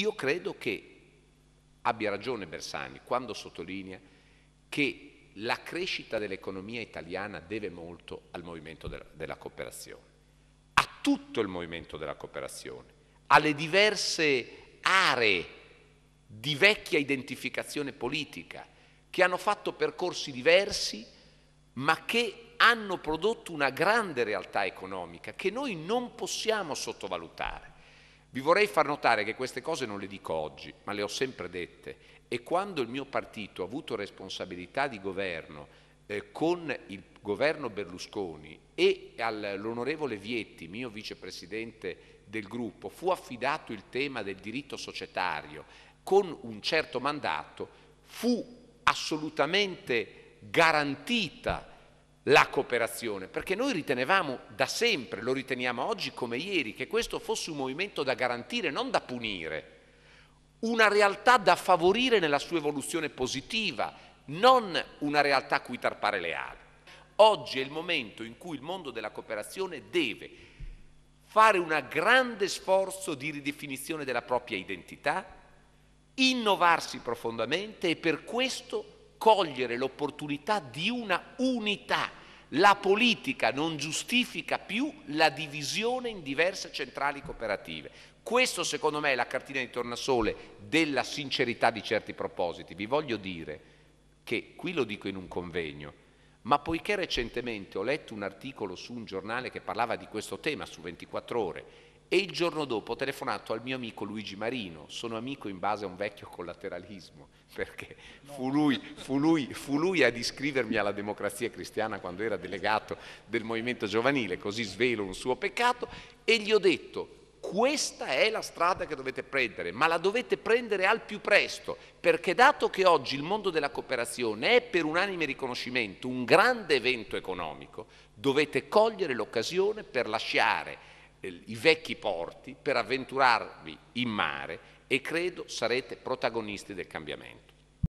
Io credo che abbia ragione Bersani quando sottolinea che la crescita dell'economia italiana deve molto al movimento della, cooperazione, a tutto il movimento della cooperazione, alle diverse aree di vecchia identificazione politica che hanno fatto percorsi diversi ma che hanno prodotto una grande realtà economica che noi non possiamo sottovalutare. Vi vorrei far notare che queste cose non le dico oggi, ma le ho sempre dette. E quando il mio partito ha avuto responsabilità di governo eh, con il governo Berlusconi e all'onorevole Vietti, mio vicepresidente del gruppo, fu affidato il tema del diritto societario con un certo mandato, fu assolutamente garantita la cooperazione, perché noi ritenevamo da sempre, lo riteniamo oggi come ieri, che questo fosse un movimento da garantire, non da punire, una realtà da favorire nella sua evoluzione positiva, non una realtà a cui tarpare le ali. Oggi è il momento in cui il mondo della cooperazione deve fare un grande sforzo di ridefinizione della propria identità, innovarsi profondamente e per questo cogliere l'opportunità di una unità. La politica non giustifica più la divisione in diverse centrali cooperative. Questo secondo me è la cartina di tornasole della sincerità di certi propositi. Vi voglio dire che qui lo dico in un convegno, ma poiché recentemente ho letto un articolo su un giornale che parlava di questo tema su 24 ore e il giorno dopo ho telefonato al mio amico Luigi Marino, sono amico in base a un vecchio collateralismo, perché fu lui, fu lui, fu lui ad iscrivermi alla democrazia cristiana quando era delegato del movimento giovanile, così svelo un suo peccato, e gli ho detto questa è la strada che dovete prendere, ma la dovete prendere al più presto, perché dato che oggi il mondo della cooperazione è per unanime riconoscimento un grande evento economico, dovete cogliere l'occasione per lasciare i vecchi porti per avventurarvi in mare e credo sarete protagonisti del cambiamento.